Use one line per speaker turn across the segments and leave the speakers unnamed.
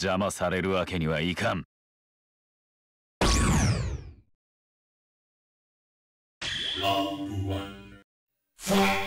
邪魔されるわけにはいかん。Round one.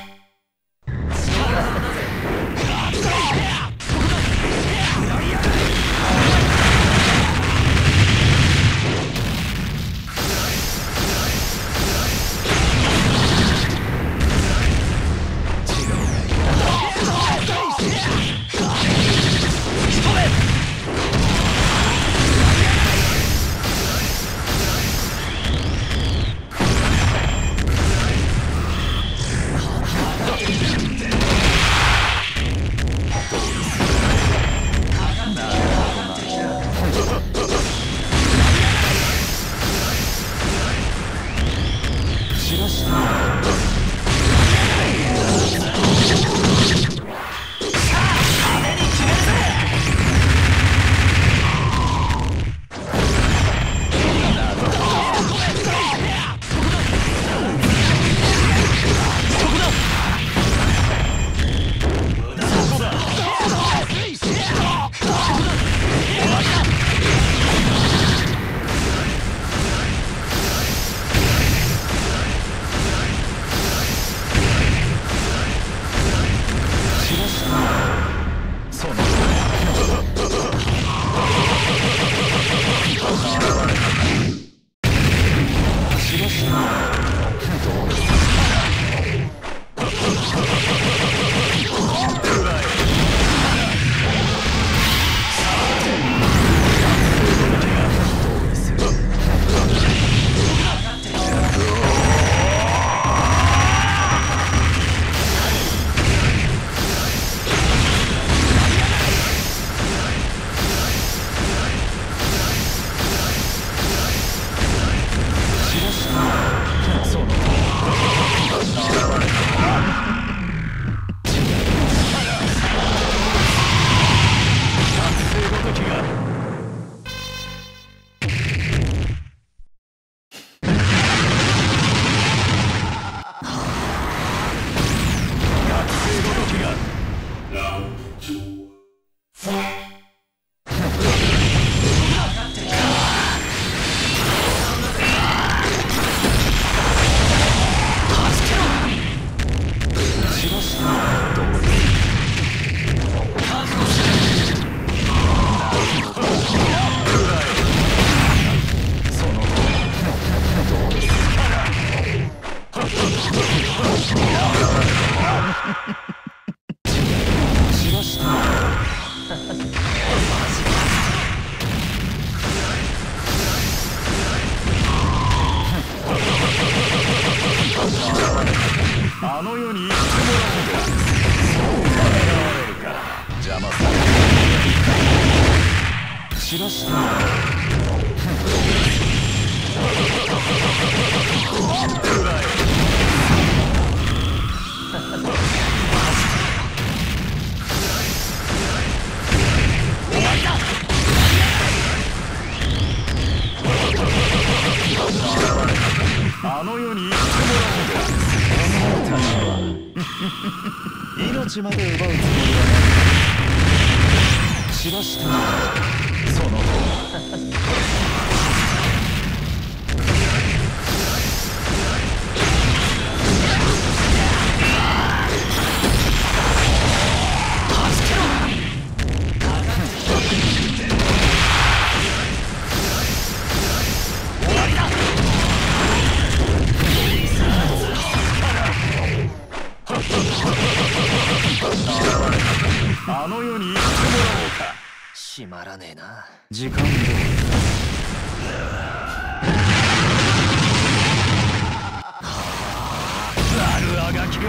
あの世に行ってもらうんそう現れる。から邪魔され散らしてもらうくらあの世に。行ってもらおうお前たちは命まで奪うつもりはない。散らしたのその方。閉まらねえな。時間通あがきよ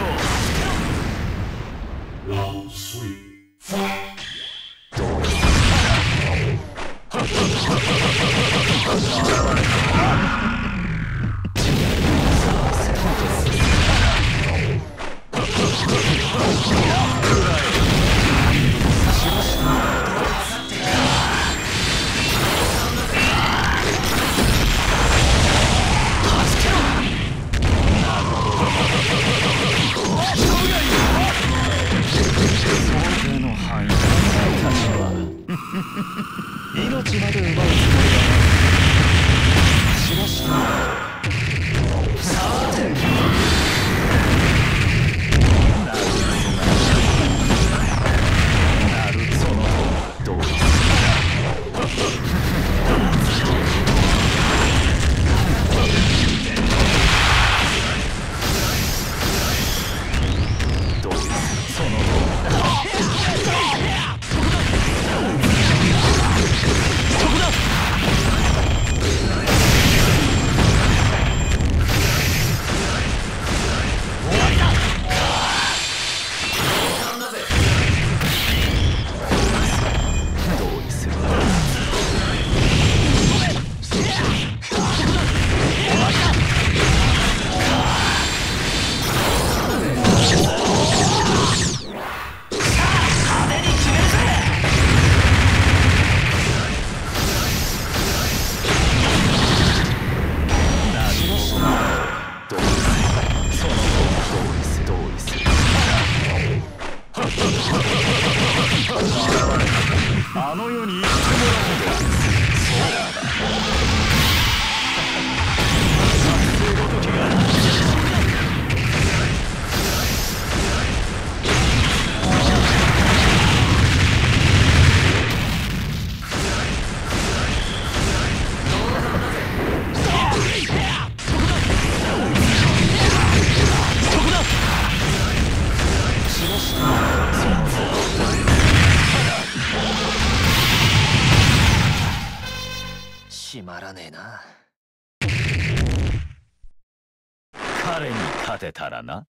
れたらな。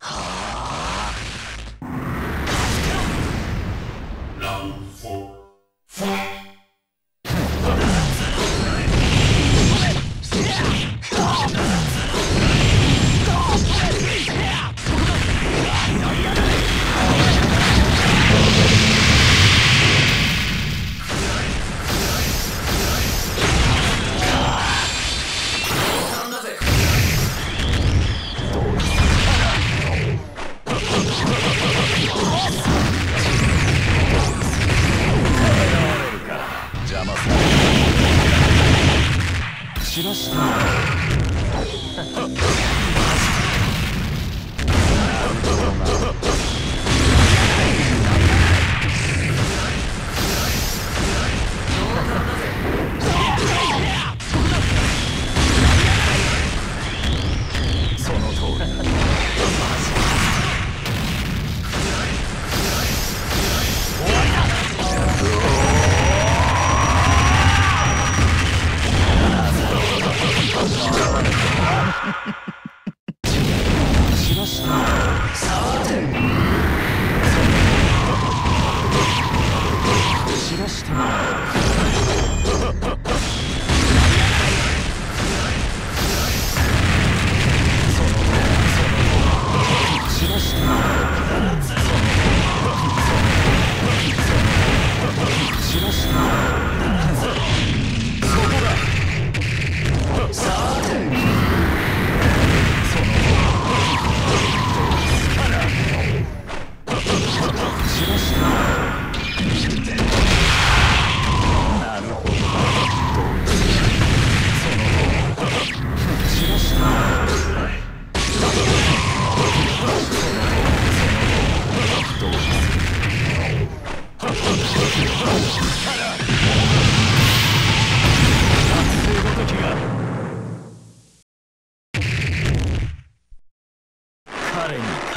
はあ散らした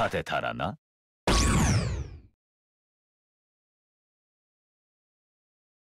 立てたらな。